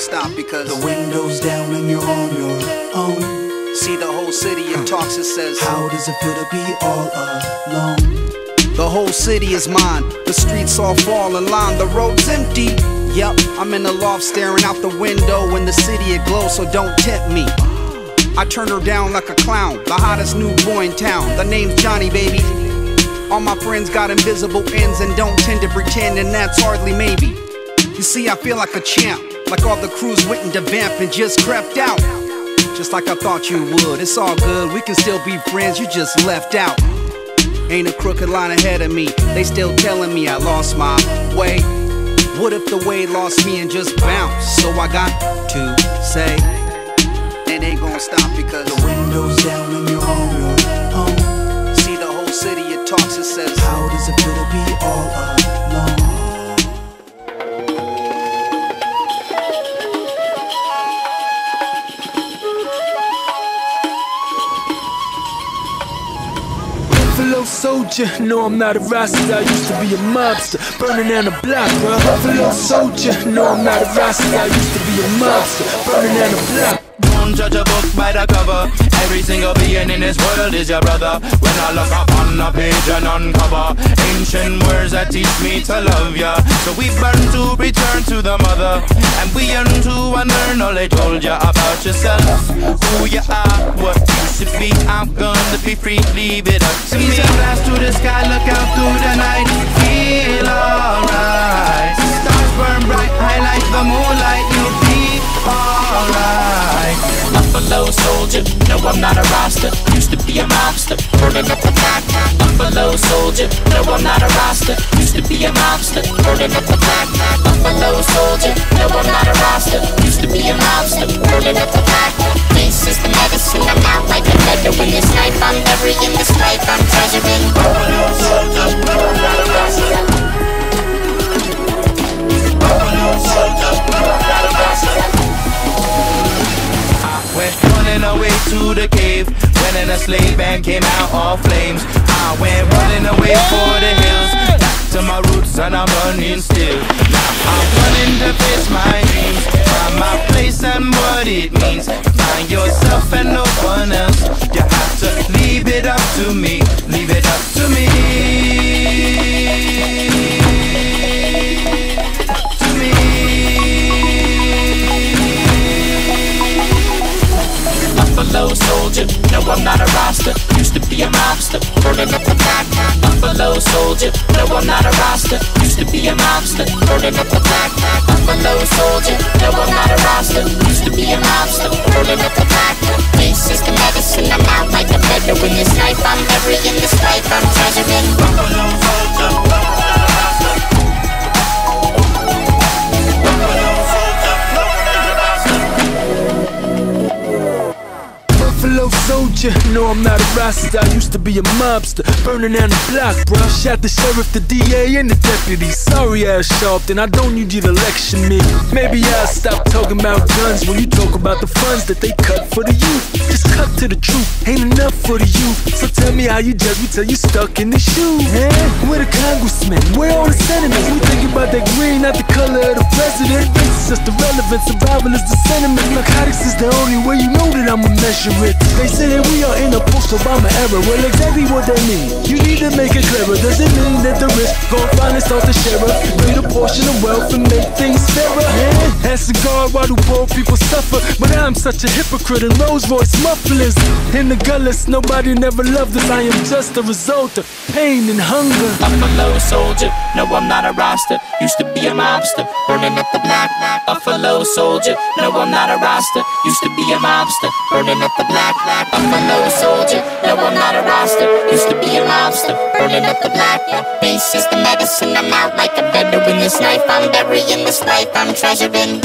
stop because The window's down and you're on your own. see the whole city it talks and says How does it feel to be all alone? the whole city is mine. The streets all fall in line, the road's empty. Yep, I'm in the loft staring out the window in the city it glows, so don't tempt me. I turn her down like a clown, the hottest new boy in town. The name's Johnny, baby. All my friends got invisible ends and don't tend to pretend, and that's hardly maybe. You see, I feel like a champ, like all the crews went into vamp and just crept out. Just like I thought you would. It's all good, we can still be friends, you just left out. Ain't a crooked line ahead of me, they still telling me I lost my way. What if the way lost me and just bounced? So I got to say, it ain't gonna stop because soldier, no I'm not a rasta, I used to be a mobster, burning down the block, bro. Buffalo soldier, no I'm not a rasta, I used to be a mobster, burning down the block. Don't judge a book by the cover. Every single being in this world is your brother. When I look up on the page and uncover ancient words that teach me to love ya. So we burn to return to the mother, and we yearn to unlearn all they told ya about yourself. Who you are, what should be. I'm gonna be free. Leave it up to me. Glass to the sky, look out through the night. Feel alright. Stars burn bright, highlight the moonlight. You'll be alright. Buffalo soldier, no I'm not a rasta Used to be a mobster, burning up the block Buffalo soldier, no I'm not a rasta Used to be a mobster, burning up the block Buffalo soldier, no I'm not a rasta be a mobster, burning up the block This is the medicine, I'm out like a beggar When this knife, I'm burying this life I'm treasuring a a went running away to the cave When an slave band came out all flames. I went running away for the hills Back to my roots and I'm running still. Now I'm running to face my dreams what it means. Find yourself and no one else. You have to leave it up to me. Leave it up to me Buffalo soldier, no I'm not a rasta. Used to be a mobster, burning up the block Buffalo soldier, no I'm not a rasta. Used to be a mobster, burning up the block This is soldier, no I'm not a rasta, I used to be a mobster, burning down the block, bruh. Shot the sheriff, the DA, and the deputy. Sorry ass Sharpton, I don't need you to lecture me. Maybe I'll stop talking about guns when you talk about the funds that they cut for the youth. Just cut to the truth, ain't enough for the youth. So tell me how you judge me till you stuck in the shoe. Man, where the congressmen, we're all the senators? We think about that green, not the color of the president. This is just irrelevant, survival is the sentiment. Narcotics is the only way you know that I'ma measure it. They say that we are in a post-Obama era. Well, exactly what they mean? You need to make it clearer. Does it mean that the rich gon' finally start sheriff? Great a portion of wealth and make things fairer? Yeah. Asking God, why do poor people suffer? But I'm such a hypocrite and Rolls Royce mufflers. In the gullets, nobody never loved us. I am just a result of pain and hunger. Buffalo soldier, no I'm not a rasta Used to be a mobster, burning up the block Buffalo soldier, no I'm not a rasta Used to be a mobster, burning up the block Buffalo soldier, no I'm not a rasta Used to be a mobster, burning up the block Base is the medicine, I'm out like a In this knife, I'm burying this life, I'm treasuring